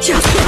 Just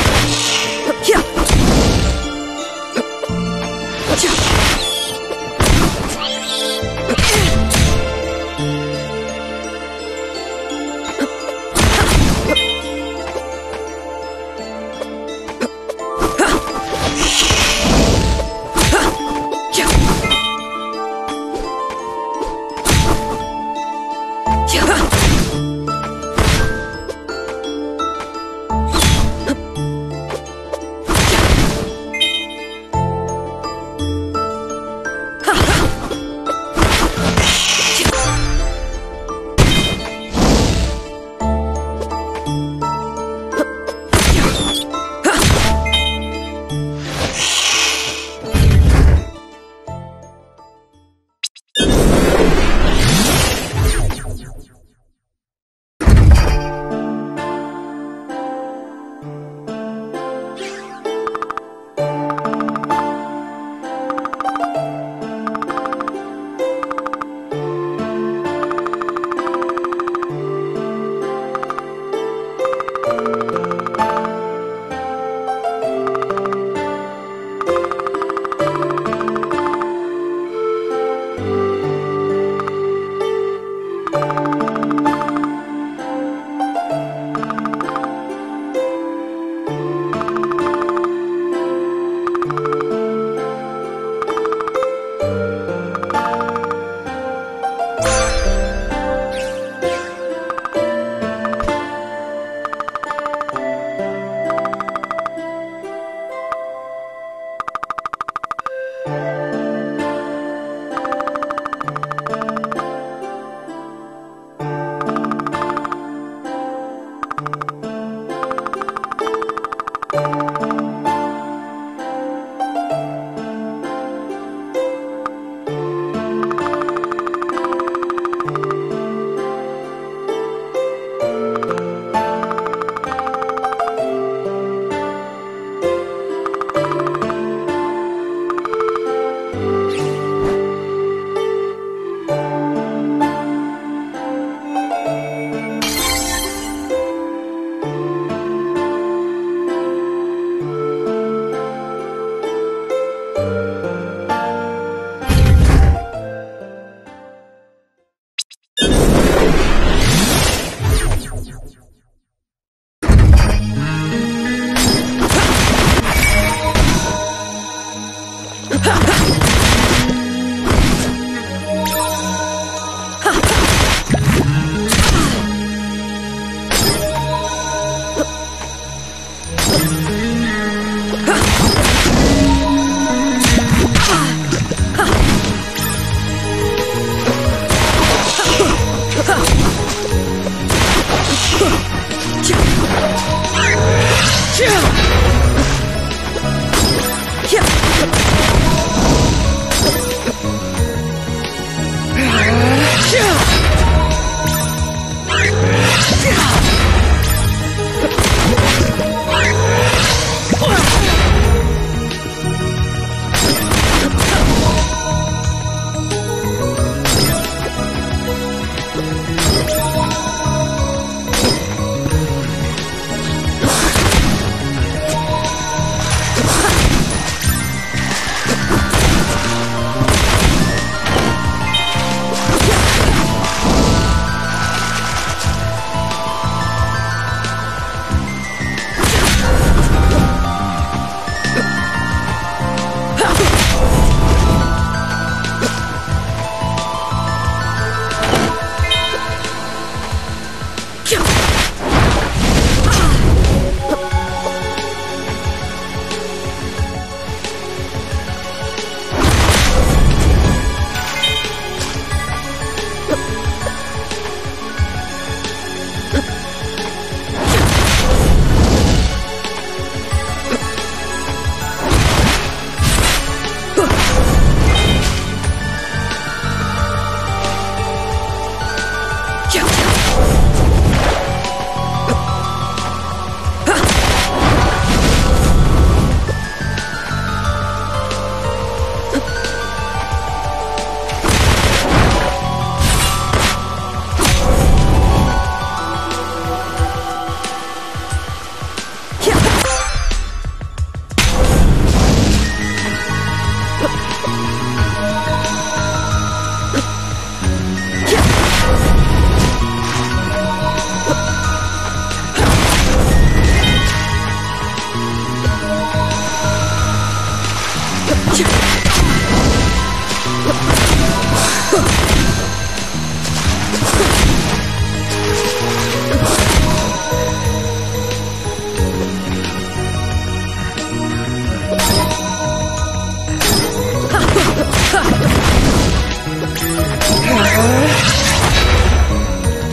Ha! ha!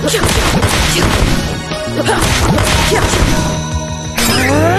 跳跳跳跳跳